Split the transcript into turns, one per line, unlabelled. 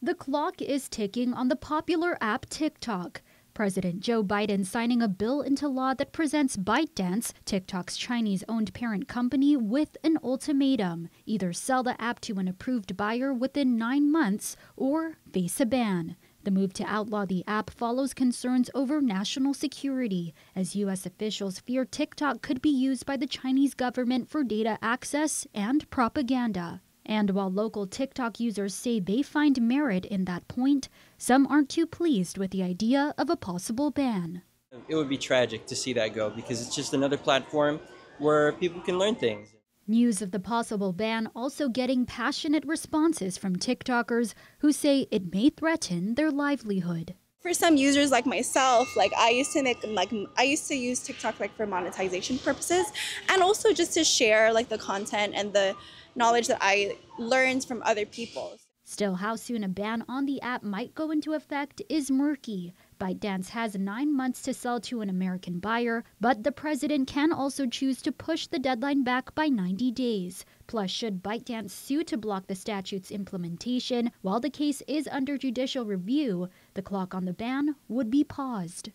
The clock is ticking on the popular app TikTok. President Joe Biden signing a bill into law that presents ByteDance, TikTok's Chinese owned parent company, with an ultimatum either sell the app to an approved buyer within nine months or face a ban. The move to outlaw the app follows concerns over national security, as U.S. officials fear TikTok could be used by the Chinese government for data access and propaganda. And while local TikTok users say they find merit in that point, some aren't too pleased with the idea of a possible ban.
It would be tragic to see that go because it's just another platform where people can learn things.
News of the possible ban also getting passionate responses from TikTokers who say it may threaten their livelihood.
For some users like myself, like I used to make like I used to use TikTok like for monetization purposes and also just to share like the content and the knowledge that I learned from other people.
Still, how soon a ban on the app might go into effect is murky. ByteDance has nine months to sell to an American buyer, but the president can also choose to push the deadline back by 90 days. Plus, should ByteDance sue to block the statute's implementation while the case is under judicial review, the clock on the ban would be paused.